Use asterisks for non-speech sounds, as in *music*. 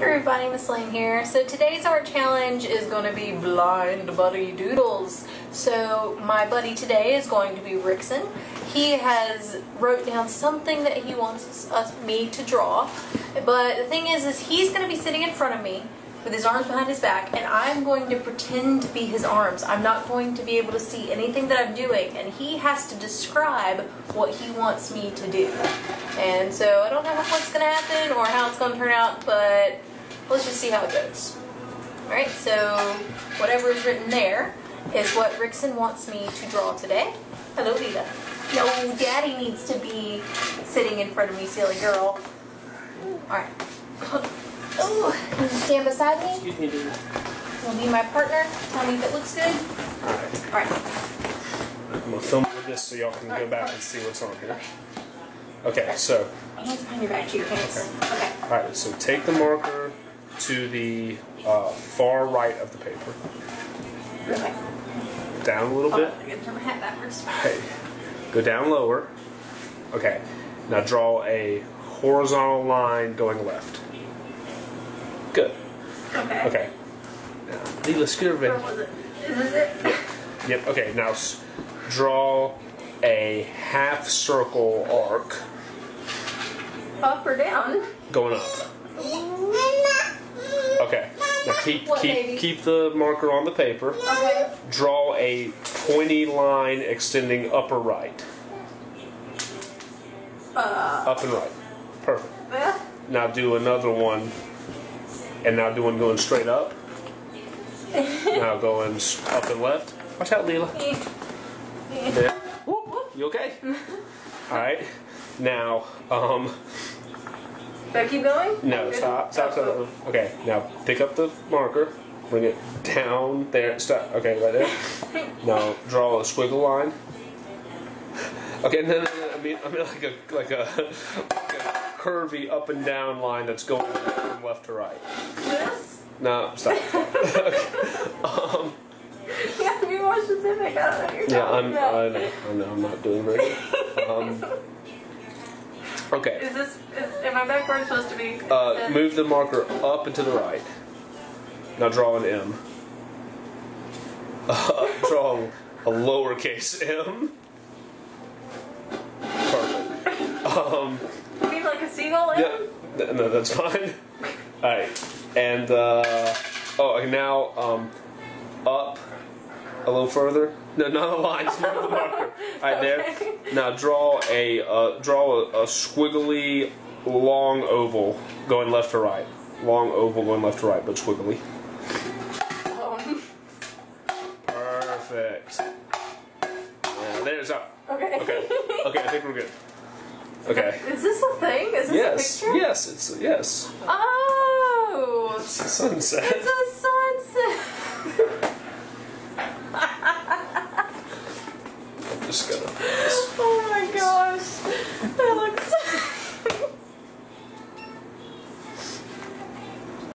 everybody, Miss Lane here. So today's art challenge is going to be blind buddy doodles. So my buddy today is going to be Rickson. He has wrote down something that he wants us, me to draw. But the thing is, is he's going to be sitting in front of me with his arms behind his back, and I'm going to pretend to be his arms. I'm not going to be able to see anything that I'm doing, and he has to describe what he wants me to do. And so I don't know what's going to happen or how it's going to turn out, but let's just see how it goes. Alright, so whatever is written there is what Rickson wants me to draw today. Hello, Lita. No, Daddy needs to be sitting in front of me, silly girl. Alright. *laughs* Oh, can you stand beside me? Excuse me, dude. Will be my partner. Tell me if it looks good. Alright. Alright. I'm gonna film with this so y'all can go back and see what's on here. Okay, so, Hands behind your back to your pants. Okay. alright, so take the marker to the uh, far right of the paper. Okay. Down a little Oh, bit. I gotta turn my hat backwards. Go down lower. Okay, now draw a horizontal line going left. Good. Okay. Okay. Now, Leela, scoot over Where it? Is this it? Yep. Okay. Now s- draw a half circle arc Up or down? going up. Okay. Now keep What, baby? keep keep the marker on the paper. Okay. Draw a pointy line extending up or right. Uh, Up and right. Perfect. Now do another one, and now do one going straight up. now going up and left. Watch out, Leela. Yeah. Whoop, whoop. You okay? *laughs* All right. Now, um, Do I keep going? no, Good? stop, stop, Oh, stop. Okay. Now pick up the marker, bring it down there. Stop. Okay, right there. *laughs* Now draw a squiggle line. Okay, no, no, no. I mean, I mean like a like a, *laughs* like a curvy up and down line that's going from left to right. This? No, stop. *laughs* okay. *laughs* um, You have to be more specific. I don't know what you're yeah, I'm. about. I know. I know. I'm not doing very good. Um, okay. Is this, is, am I backwards supposed to be? Uh, move the marker up and to the right. Now draw an M. Uh, *laughs* draw a lowercase m. Perfect. Um, like a seagull? in? yeah, no, that's *laughs* fine. Alright, and uh, oh, okay, now um, up a little further. No, not a line, just move the marker. Alright, there. *laughs* Now draw a uh, draw a, a squiggly long oval going left to right. Long oval going left to right, but squiggly. Um, Perfect. Yeah, there's up. okay. Okay. Okay, I think we're good. *laughs* Okay. Is this a thing? Is this Yes. a picture? Yes. It's yes. Oh! It's a sunset. It's